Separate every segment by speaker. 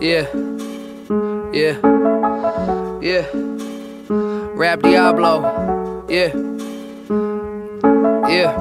Speaker 1: Yeah. Yeah. Yeah. Rap Diablo. Yeah. Yeah.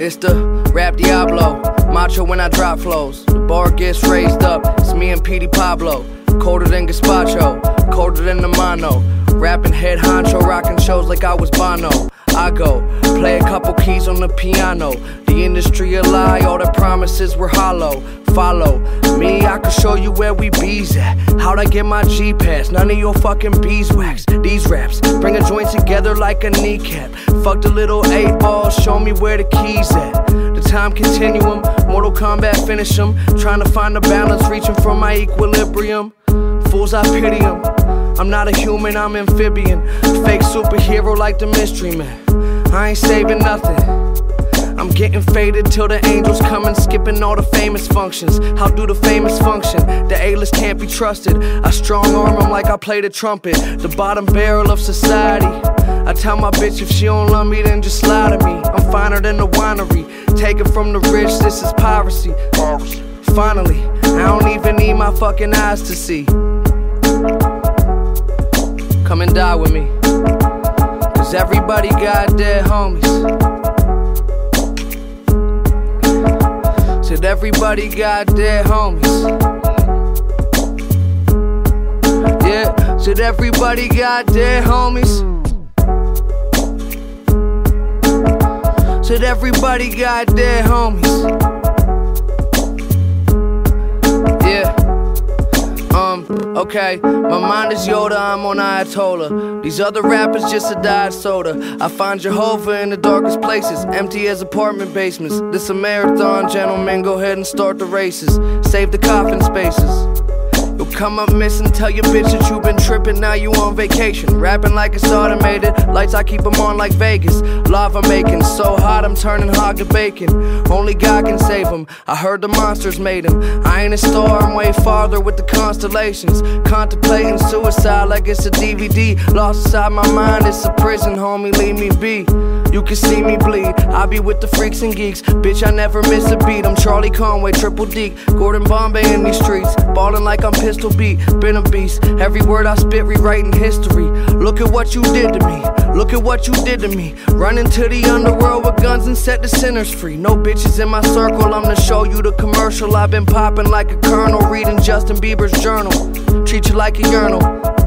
Speaker 1: It's the Rap Diablo. Macho when I drop flows. The bar gets raised up. It's me and Petey Pablo. Colder than Gazpacho. Colder than the mono. Rapping head honcho, rocking shows like I was Bono. I go, play a couple keys on the piano. The industry a lie, all the promises were hollow. Follow me, I can show you where we bees at. How'd I get my G pass? None of your fucking beeswax. These raps bring a joint together like a kneecap. Fuck the little eight ball, show me where the keys at. The time continuum, Mortal Kombat finish them. Trying to find the balance, reaching for my equilibrium. Fools, I pity them. I'm not a human, I'm amphibian. Fake superhero like the mystery man. I ain't saving nothing. I'm getting faded till the angels come and skipping all the famous functions. How do the famous function? The A-list can't be trusted. I strong arm them like I play the trumpet. The bottom barrel of society. I tell my bitch if she don't love me, then just lie to me. I'm finer than the winery. Take it from the rich, this is piracy. Finally, I don't even need my fucking eyes to see. Come and die with me. Cause everybody got dead homies. Said everybody got dead homies. Yeah, said everybody got dead homies. Said everybody got dead homies. Okay, my mind is Yoda, I'm on Ayatollah. These other rappers just a diet soda. I find Jehovah in the darkest places, empty as apartment basements. This a marathon, gentlemen, go ahead and start the races. Save the coffin spaces. Come up missing, tell your bitch that you been tripping, now you on vacation. Rapping like it's automated, lights I keep 'em on like Vegas. Lava making, so hot I'm turning hog to bacon. Only God can save 'em. I heard the monsters made 'em. I ain't a star, I'm way farther with the constellations. Contemplating suicide like it's a DVD. Lost inside my mind, it's a prison, homie, leave me be. You can see me bleed. I be with the freaks and geeks. Bitch, I never miss a beat. I'm Charlie Conway, triple deke. Gordon Bombay in these streets. Ballin' like I'm Pistol Pete. Been a beast. Every word I spit, rewriting history. Look at what you did to me. Look at what you did to me. Running to the underworld with guns and set the sinners free. No bitches in my circle. I'm to show you the commercial. I've been popping like a kernel, reading Justin Bieber's journal. Treat you like a urinal.